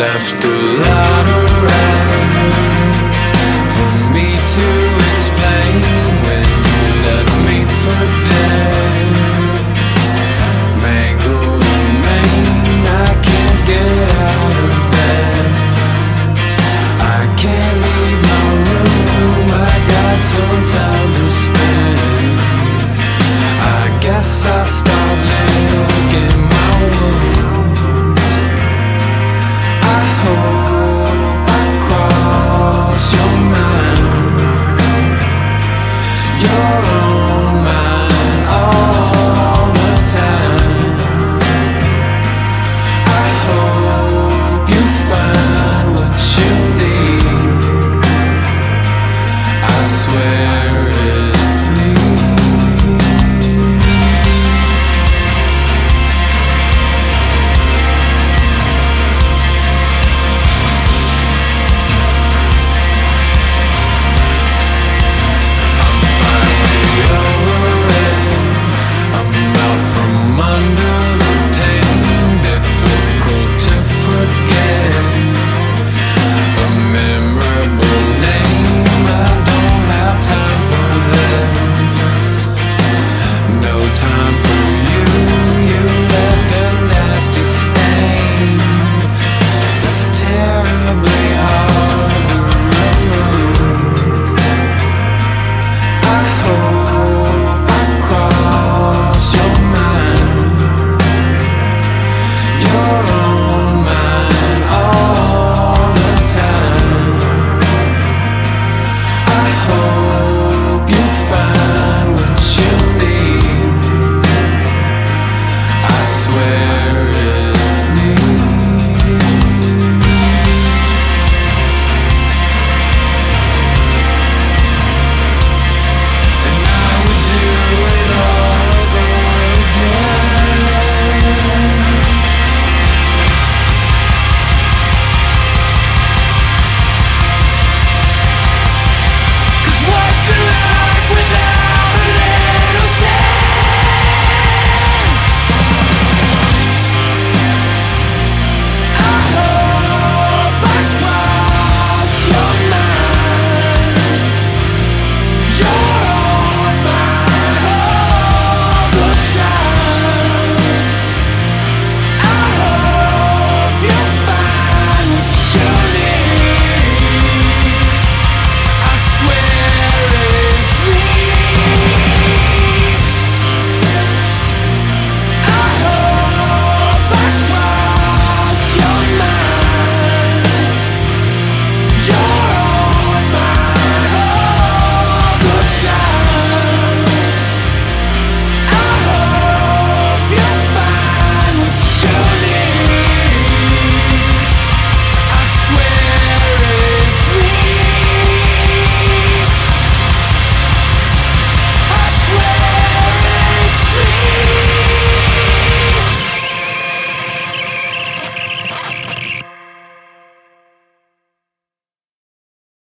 left a lot alone